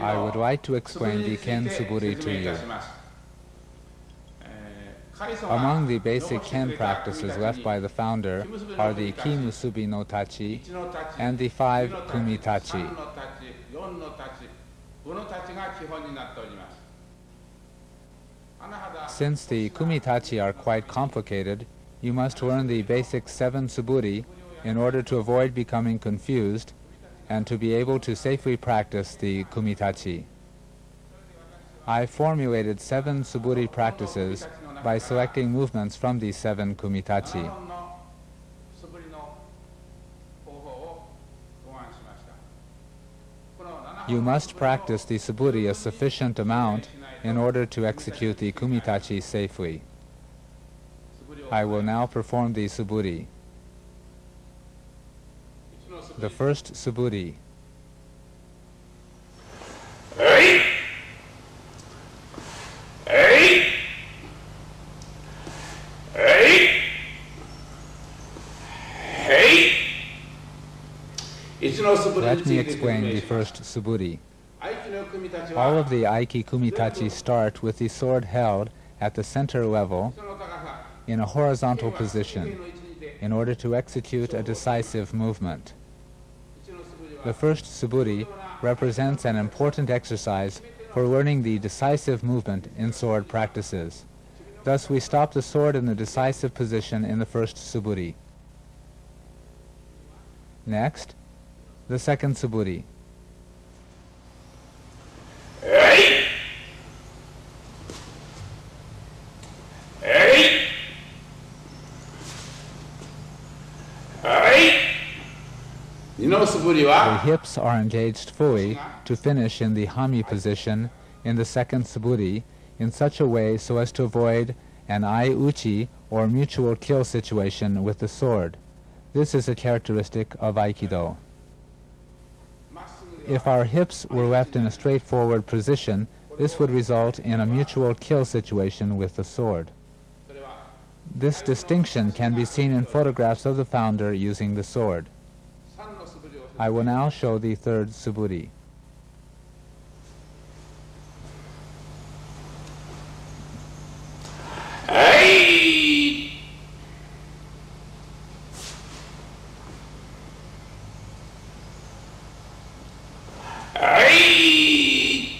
I would like to explain the Ken Suburi to you. Among the basic Ken practices left by the founder are the Ki Musubi no Tachi and the five Kumi Tachi. Since the Kumi Tachi are quite complicated, you must learn the basic seven Suburi in order to avoid becoming confused and to be able to safely practice the kumitachi. I formulated seven suburi practices by selecting movements from these seven kumitachi. You must practice the suburi a sufficient amount in order to execute the kumitachi safely. I will now perform the suburi the first! Hey! Let me explain the first suburi. All of the Aiki Kumitachi start with the sword held at the center level in a horizontal position in order to execute a decisive movement. The first suburi represents an important exercise for learning the decisive movement in sword practices. Thus we stop the sword in the decisive position in the first suburi. Next, the second suburi. Hey! Hey! Hey! The hips are engaged fully to finish in the hanmi position in the second suburi in such a way so as to avoid an ai uchi or mutual kill situation with the sword. This is a characteristic of Aikido. If our hips were left in a straightforward position, this would result in a mutual kill situation with the sword. This distinction can be seen in photographs of the founder using the sword. I will now show the third suburi. Hey! Hey!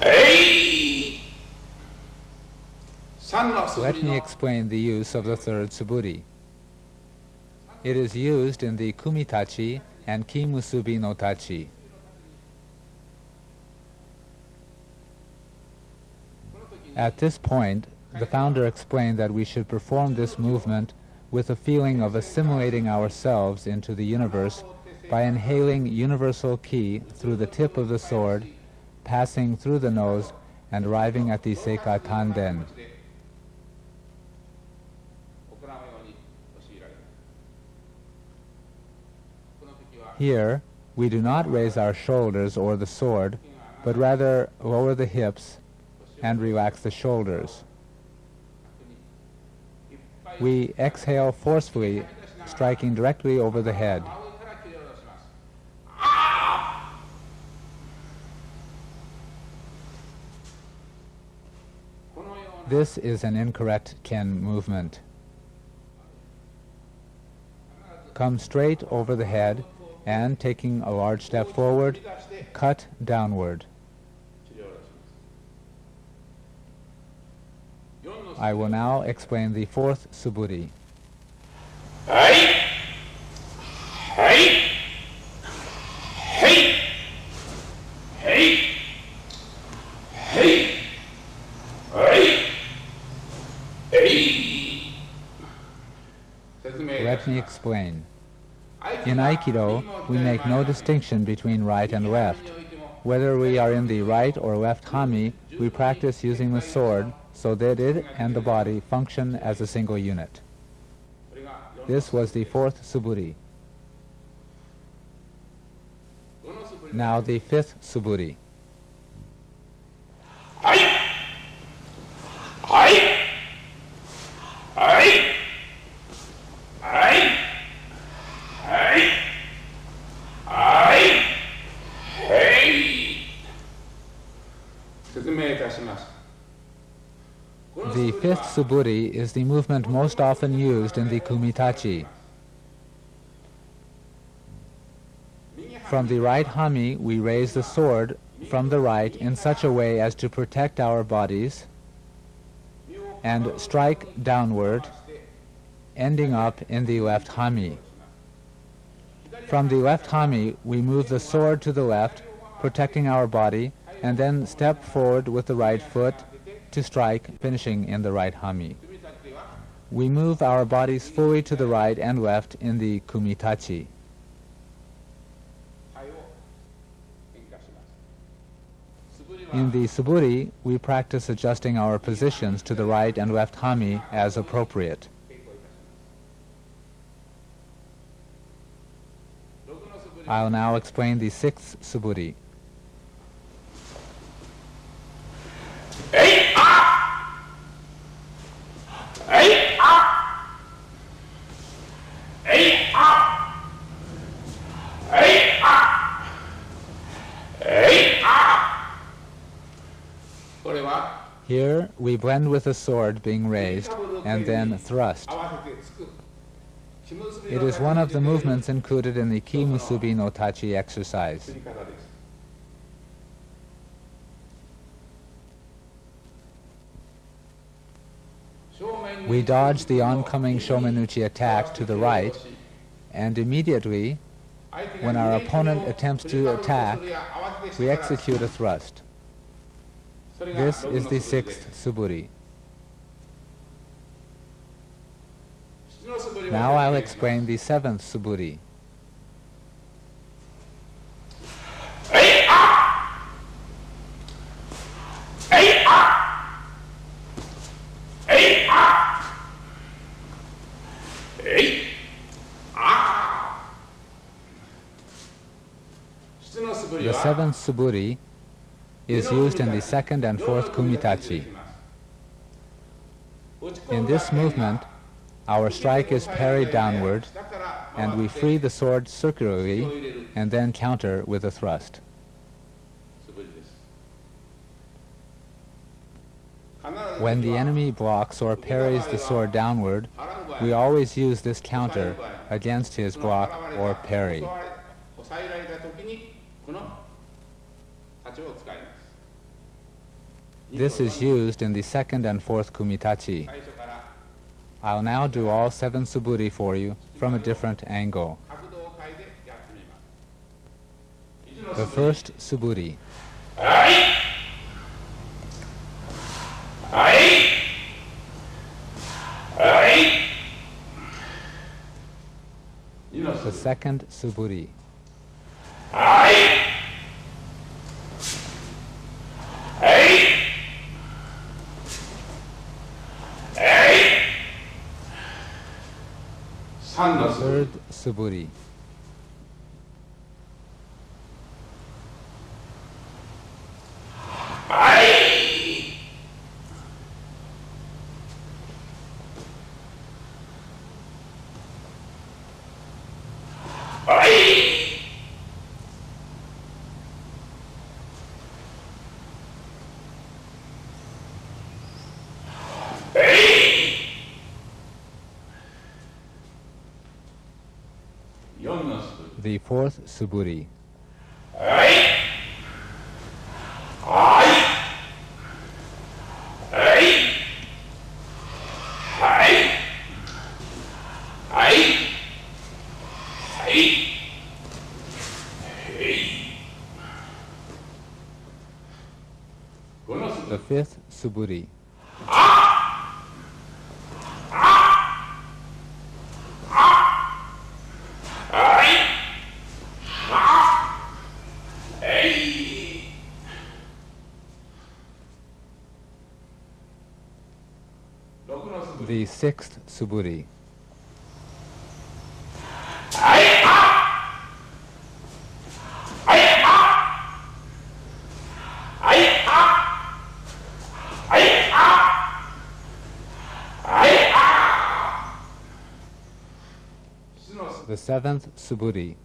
Hey! Let me explain the use of the third suburi. It is used in the kumitachi and kimusubi no tachi. At this point, the founder explained that we should perform this movement with a feeling of assimilating ourselves into the universe by inhaling universal ki through the tip of the sword, passing through the nose, and arriving at the Seika Tanden. Here, we do not raise our shoulders or the sword, but rather lower the hips and relax the shoulders. We exhale forcefully, striking directly over the head. This is an incorrect Ken movement. Come straight over the head and, taking a large step forward, cut downward. I will now explain the fourth suburi. Hey! Hey! In Aikido, we make no distinction between right and left. Whether we are in the right or left hanmi, we practice using the sword so that it and the body function as a single unit. This was the fourth suburi. Now the fifth suburi. Suburi is the movement most often used in the kumitachi. From the right hanmi, we raise the sword from the right in such a way as to protect our bodies and strike downward, ending up in the left hanmi. From the left hanmi, we move the sword to the left, protecting our body, and then step forward with the right foot to strike, finishing in the right hanmi. We move our bodies fully to the right and left in the kumitachi. In the suburi, we practice adjusting our positions to the right and left hanmi as appropriate. I'll now explain the sixth suburi. Eight. Here we blend with the sword being raised and then thrust. It is one of the movements included in the Kimusubi no Tachi exercise. We dodge the oncoming Shomenuchi attack to the right and immediately when our opponent attempts to attack, we execute a thrust. This is the sixth suburi. Now I'll explain the seventh suburi. The seventh suburi is used in the second and fourth kumitachi. In this movement, our strike is parried downward, and we free the sword circularly and then counter with a thrust. When the enemy blocks or parries the sword downward, we always use this counter against his block or parry. 抑えられた時にこの立ちを使います This is used in the second and fourth kumitachi. 最初から I'll now do all seven suburi for you from a different angle. 角度を変えてやってみます The first suburi. はいはいはい二の The second suburi. はいはいはい三の The 素振り fourth suburi. The fifth suburi. Sixth suburi. The seventh suburi.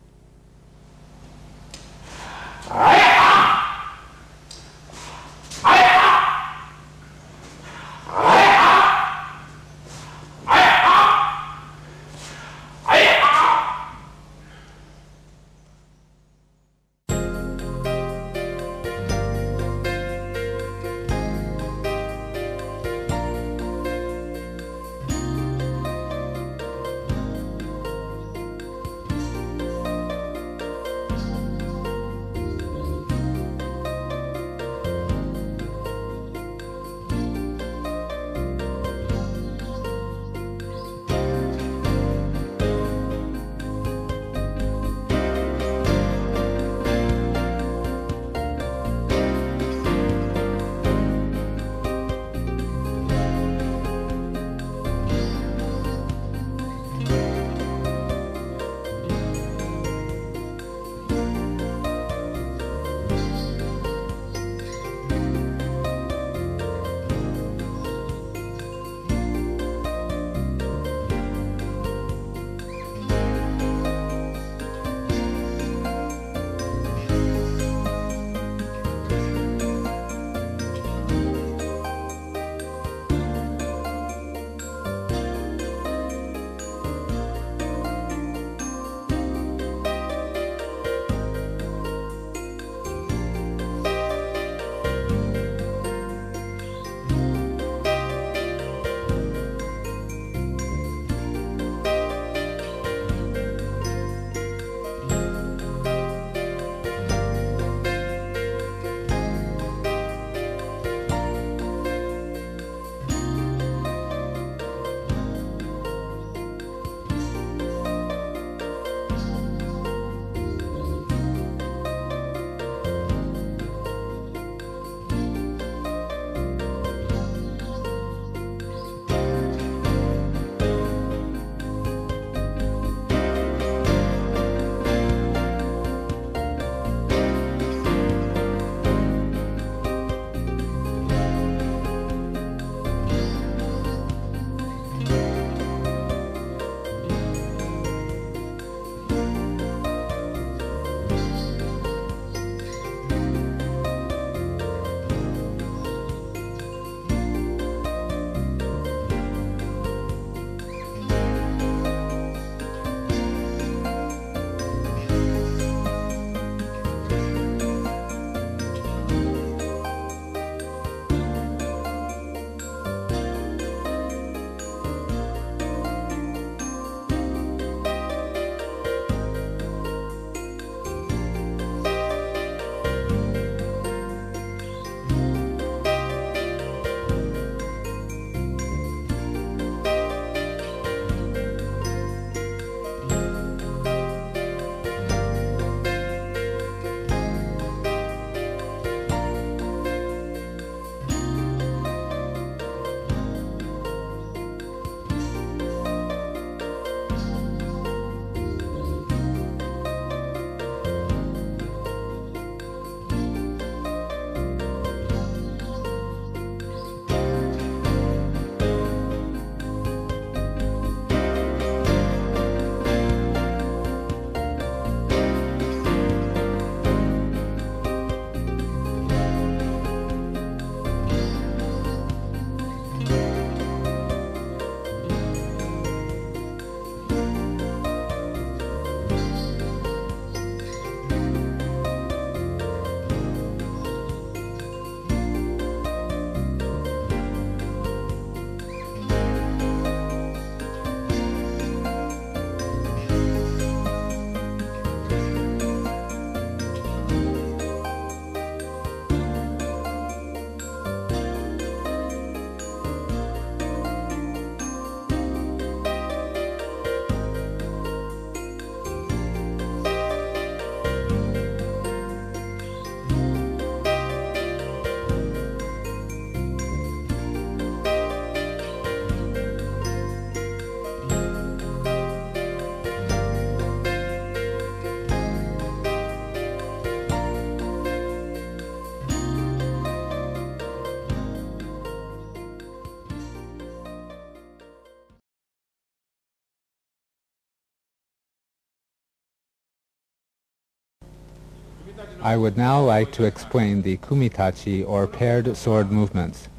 I would now like to explain the kumitachi or paired sword movements.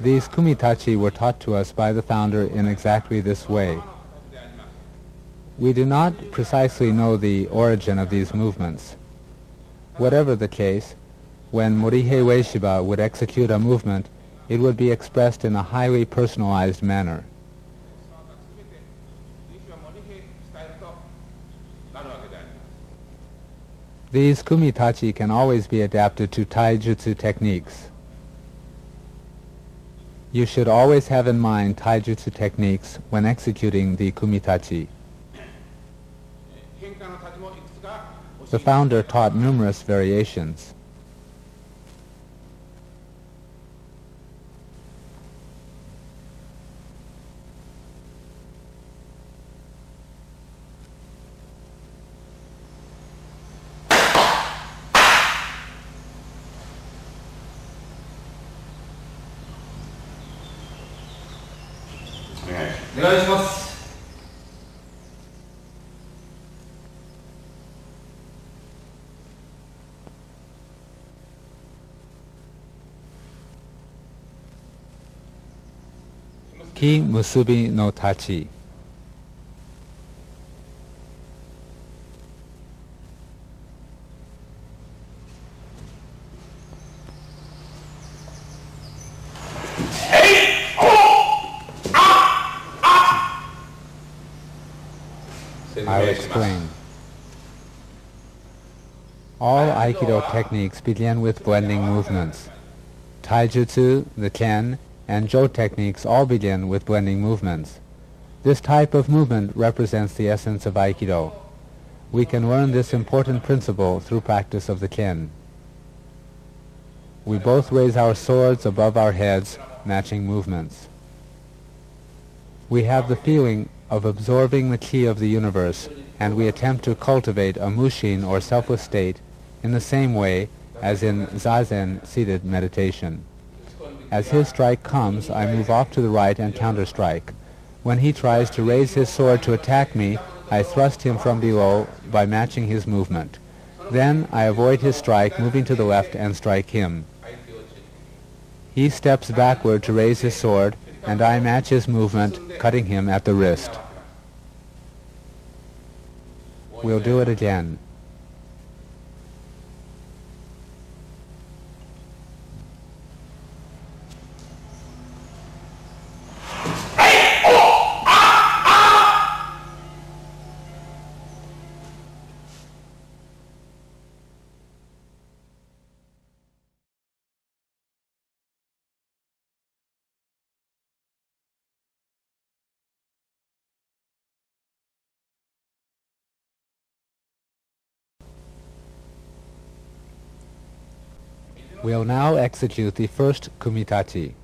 These kumitachi were taught to us by the founder in exactly this way. We do not precisely know the origin of these movements. Whatever the case, when Morihei Ueshiba would execute a movement, it would be expressed in a highly personalized manner. These kumitachi can always be adapted to taijutsu techniques. You should always have in mind taijutsu techniques when executing the kumitachi. The founder taught numerous variations. Ki Musubi no Tachi. I'll explain. All Aikido techniques begin with blending movements. Taijutsu, the Ken, and Jo techniques all begin with blending movements. This type of movement represents the essence of Aikido. We can learn this important principle through practice of the Ken. We both raise our swords above our heads, matching movements. We have the feeling of absorbing the chi of the universe, and we attempt to cultivate a mushin or selfless state in the same way as in zazen seated meditation. As his strike comes, I move off to the right and counter-strike. When he tries to raise his sword to attack me, I thrust him from below by matching his movement. Then I avoid his strike, moving to the left and strike him. He steps backward to raise his sword, and I match his movement, cutting him at the wrist. We'll do it again. We'll now execute the first kumitachi.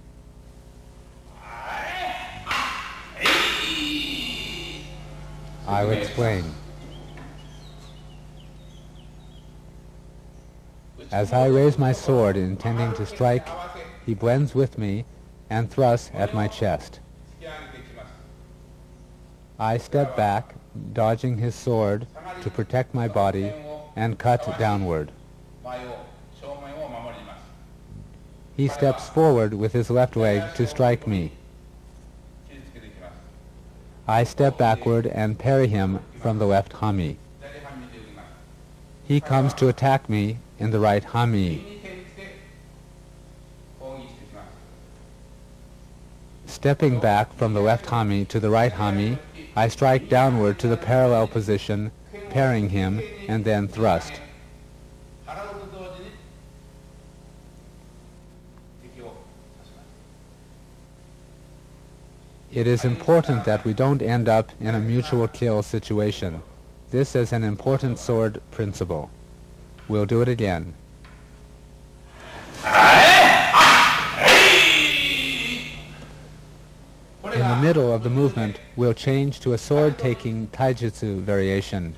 I'll explain. As I raise my sword intending to strike, he blends with me and thrusts at my chest. I step back, dodging his sword to protect my body and cut downward. He steps forward with his left leg to strike me. I step backward and parry him from the left hanmi. He comes to attack me in the right hanmi. Stepping back from the left hanmi to the right hanmi, I strike downward to the parallel position, parrying him, and then thrust. It is important that we don't end up in a mutual kill situation. This is an important sword principle. We'll do it again. In the middle of the movement, we'll change to a sword-taking taijutsu variation.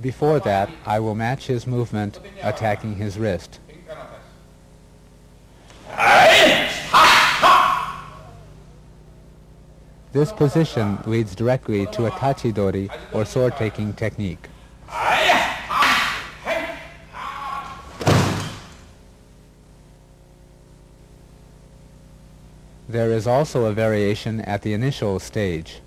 Before that, I will match his movement, attacking his wrist. This position leads directly to a tachidori or sword-taking technique. There is also a variation at the initial stage.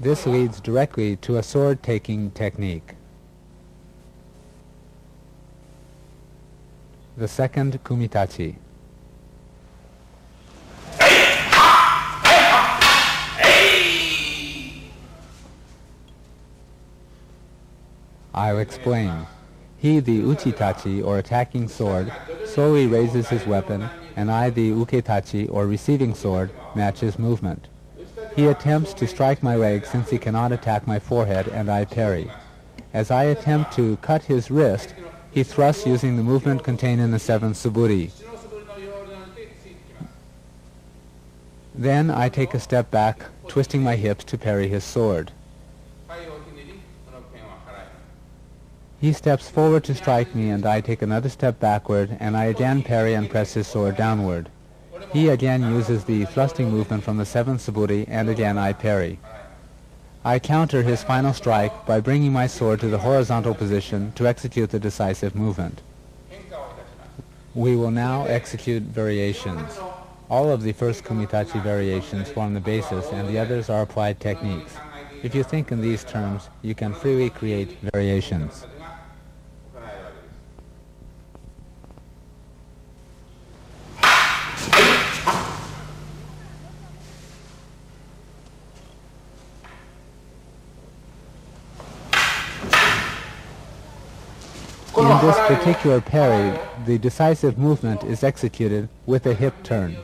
This leads directly to a sword-taking technique. The second kumitachi. I'll explain. He, the uchitachi, or attacking sword, slowly raises his weapon, and I, the uketachi, or receiving sword, match his movement. He attempts to strike my leg since he cannot attack my forehead, and I parry. As I attempt to cut his wrist, he thrusts using the movement contained in the seventh suburi. Then I take a step back, twisting my hips to parry his sword. He steps forward to strike me, and I take another step backward, and I again parry and press his sword downward. He again uses the thrusting movement from the seventh suburi, and again I parry. I counter his final strike by bringing my sword to the horizontal position to execute the decisive movement. We will now execute variations. All of the first kumitachi variations form the basis and the others are applied techniques. If you think in these terms, you can freely create variations. In this particular parry, the decisive movement is executed with a hip turn.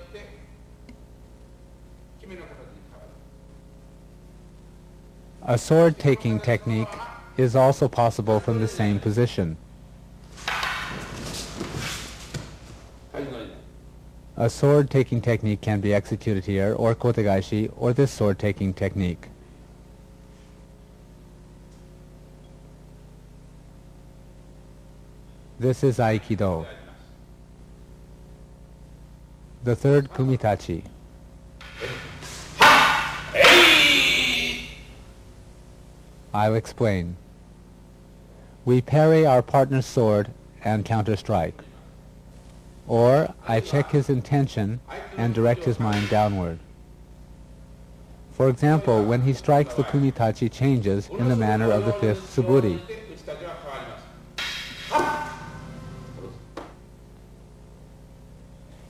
A sword-taking technique is also possible from the same position. A sword-taking technique can be executed here, or kotegaeshi, or this sword-taking technique. This is Aikido. The third kumitachi. I'll explain. We parry our partner's sword and counter-strike. Or I check his intention and direct his mind downward. For example, when he strikes the kumitachi changes in the manner of the fifth suburi.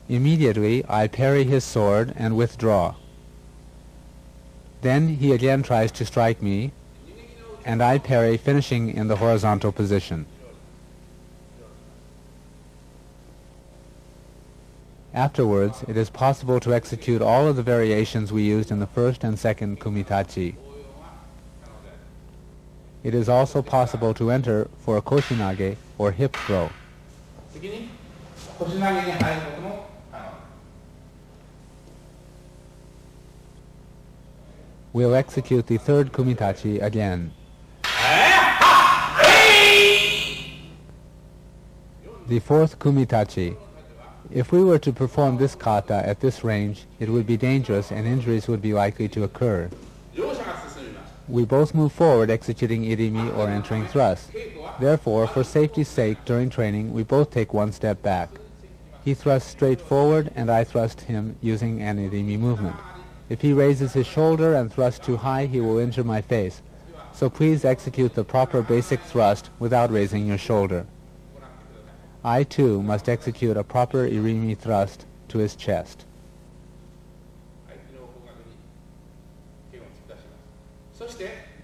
Immediately I parry his sword and withdraw. Then he again tries to strike me, and I parry finishing in the horizontal position. Afterwards, it is possible to execute all of the variations we used in the first and second kumitachi. It is also possible to enter for a koshinage or hip throw. We'll execute the third kumitachi again. The fourth kumitachi. If we were to perform this kata at this range, it would be dangerous and injuries would be likely to occur. We both move forward executing irimi or entering thrust. Therefore, for safety's sake, during training, we both take one step back. He thrusts straight forward and I thrust him using an irimi movement. If he raises his shoulder and thrusts too high, he will injure my face. So please execute the proper basic thrust without raising your shoulder. I too must execute a proper irimi thrust to his chest.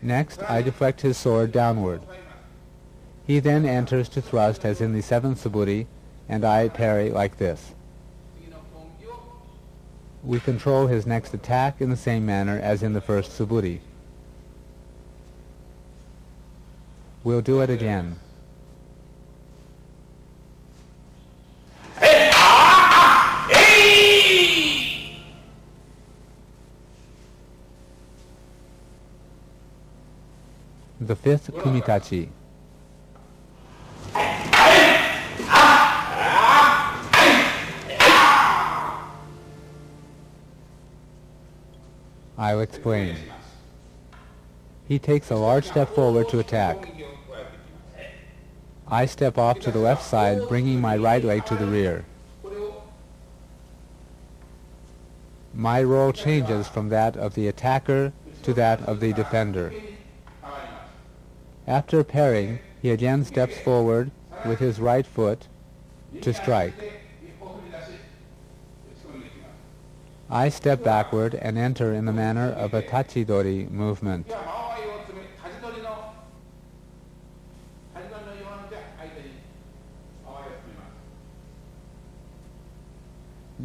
Next, I deflect his sword downward. He then enters to thrust as in the seventh suburi, and I parry like this. We control his next attack in the same manner as in the first suburi. We'll do it again. The fifth kumitachi. I'll explain. He takes a large step forward to attack. I step off to the left side, bringing my right leg to the rear. My role changes from that of the attacker to that of the defender. After parrying, he again steps forward with his right foot to strike. I step backward and enter in the manner of a tachidori movement.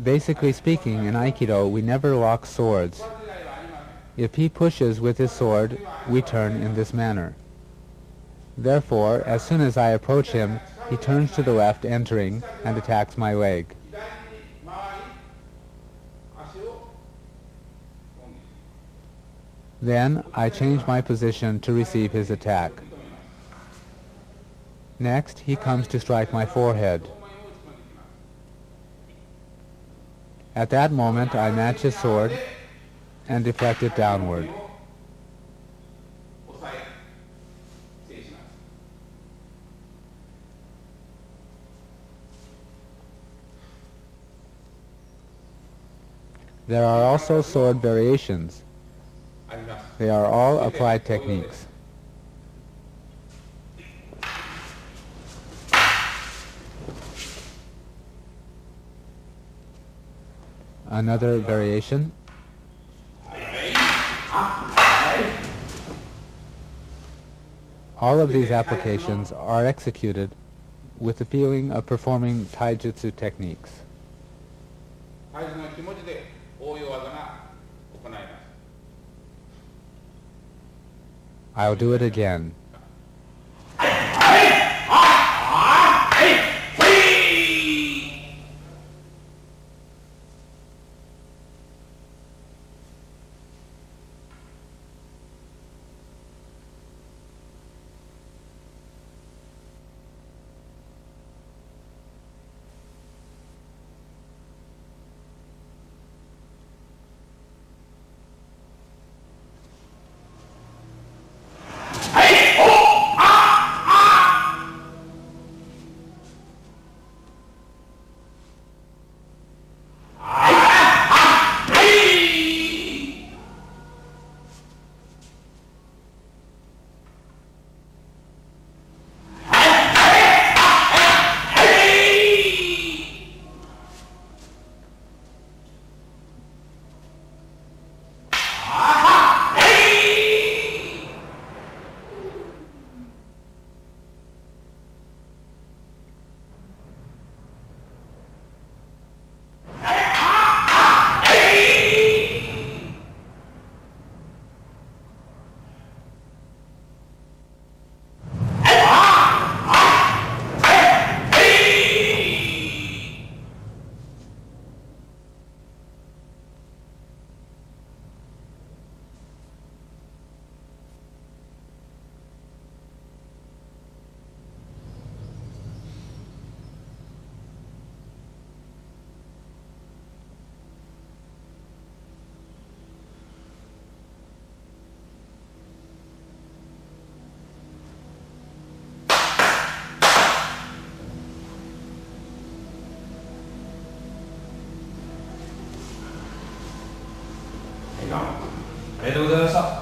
Basically speaking, in Aikido, we never lock swords. If he pushes with his sword, we turn in this manner. Therefore, as soon as I approach him, he turns to the left entering and attacks my leg. Then I change my position to receive his attack. Next, he comes to strike my forehead. At that moment, I match his sword and deflect it downward. There are also sword variations. They are all applied techniques. Another variation. All of these applications are executed with the feeling of performing taijutsu techniques. I'll do it again. 아, ありがとうございました